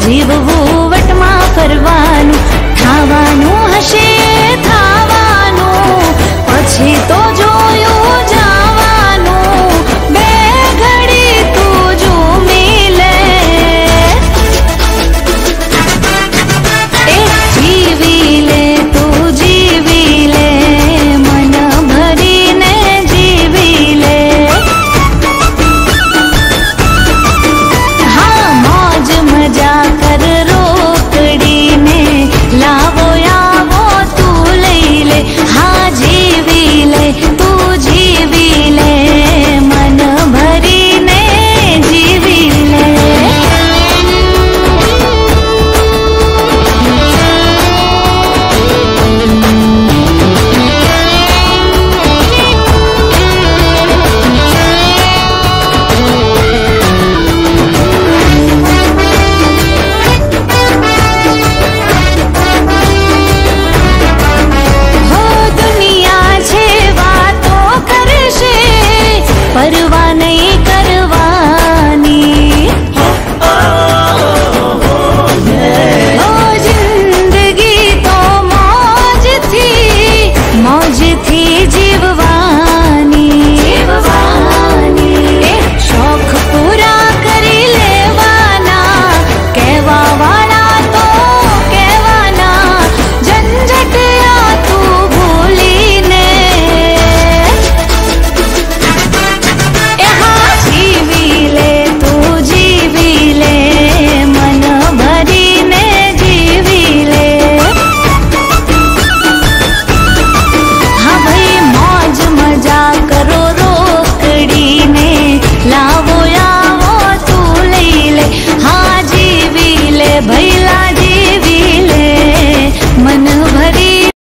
जीव वो भई